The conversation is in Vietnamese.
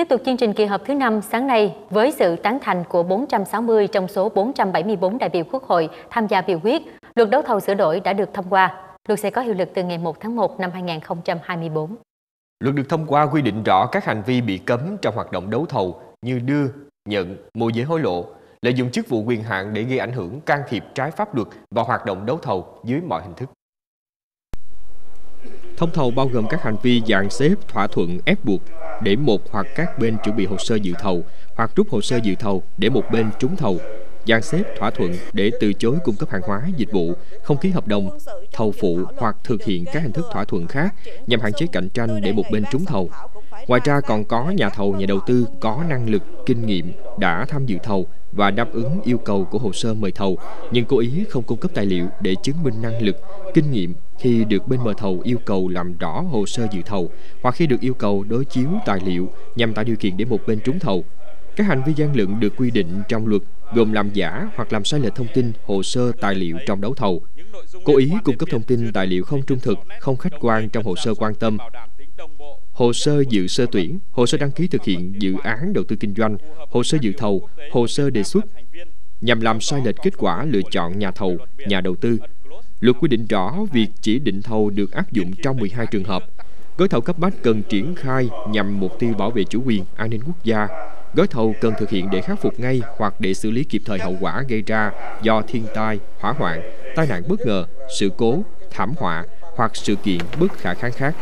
Tiếp tục chương trình kỳ họp thứ 5 sáng nay với sự tán thành của 460 trong số 474 đại biểu Quốc hội tham gia biểu quyết, luật đấu thầu sửa đổi đã được thông qua. Luật sẽ có hiệu lực từ ngày 1 tháng 1 năm 2024. Luật được thông qua quy định rõ các hành vi bị cấm trong hoạt động đấu thầu như đưa, nhận, môi giới hối lộ, lợi dụng chức vụ quyền hạn để gây ảnh hưởng can thiệp trái pháp luật vào hoạt động đấu thầu dưới mọi hình thức. Thông thầu bao gồm các hành vi dàn xếp, thỏa thuận, ép buộc để một hoặc các bên chuẩn bị hồ sơ dự thầu hoặc rút hồ sơ dự thầu để một bên trúng thầu, dàn xếp thỏa thuận để từ chối cung cấp hàng hóa, dịch vụ, không ký hợp đồng, thầu phụ hoặc thực hiện các hình thức thỏa thuận khác nhằm hạn chế cạnh tranh để một bên trúng thầu. Ngoài ra còn có nhà thầu, nhà đầu tư có năng lực, kinh nghiệm đã tham dự thầu và đáp ứng yêu cầu của hồ sơ mời thầu nhưng cố ý không cung cấp tài liệu để chứng minh năng lực, kinh nghiệm khi được bên mời thầu yêu cầu làm rõ hồ sơ dự thầu hoặc khi được yêu cầu đối chiếu tài liệu nhằm tạo điều kiện để một bên trúng thầu. Các hành vi gian lận được quy định trong luật gồm làm giả hoặc làm sai lệch thông tin, hồ sơ, tài liệu trong đấu thầu, cố ý cung cấp thông tin tài liệu không trung thực, không khách quan trong hồ sơ quan tâm, hồ sơ dự sơ tuyển, hồ sơ đăng ký thực hiện dự án đầu tư kinh doanh, hồ sơ dự thầu, hồ sơ đề xuất, nhằm làm sai lệch kết quả lựa chọn nhà thầu, nhà đầu tư. Luật quy định rõ việc chỉ định thầu được áp dụng trong 12 trường hợp. Gói thầu cấp bách cần triển khai nhằm mục tiêu bảo vệ chủ quyền, an ninh quốc gia. Gói thầu cần thực hiện để khắc phục ngay hoặc để xử lý kịp thời hậu quả gây ra do thiên tai, hỏa hoạn, tai nạn bất ngờ, sự cố, thảm họa hoặc sự kiện bất khả kháng khác